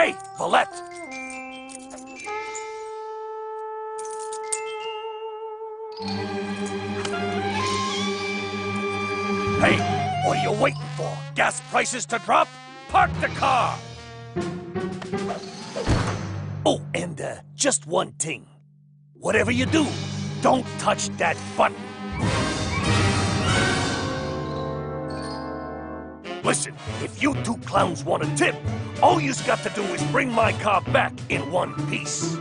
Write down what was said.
Hey, Valette! Hey, what are you waiting for? Gas prices to drop? Park the car! Oh, and uh, just one thing. Whatever you do, don't touch that button. Listen, if you two clowns want a tip, all you's got to do is bring my car back in one piece.